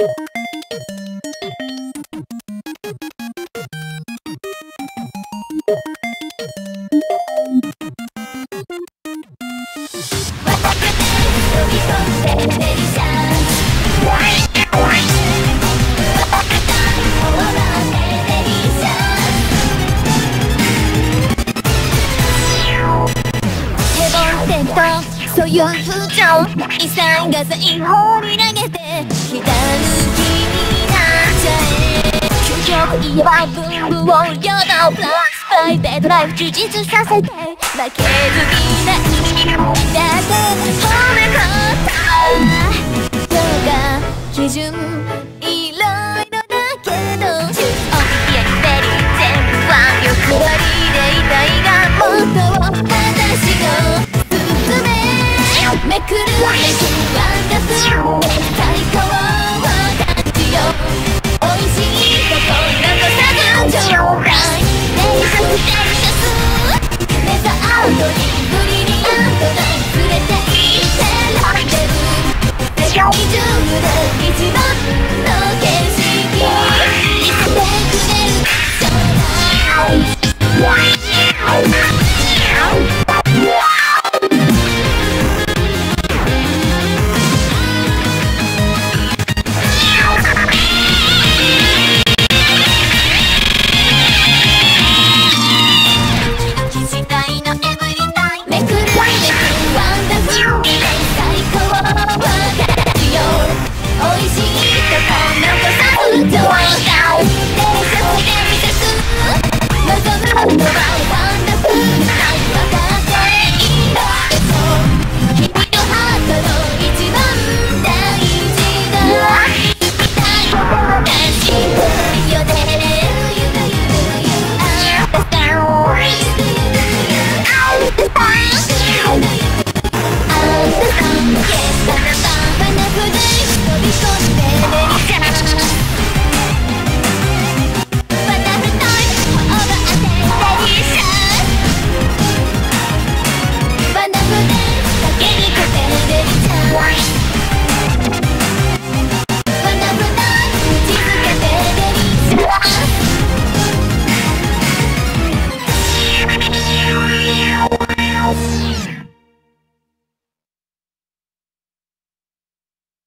ンとそういう風潮遺産が最後に投げてひたむきになっちゃえ。究極言えば文武を世のプラスパイデッドライフ充実させて負けずにないだワン